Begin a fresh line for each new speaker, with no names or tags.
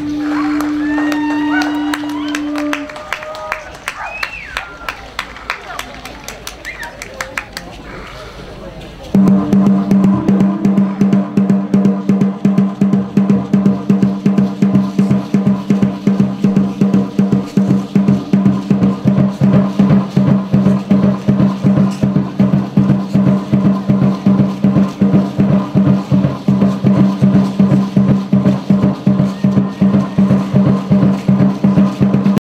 Música hum.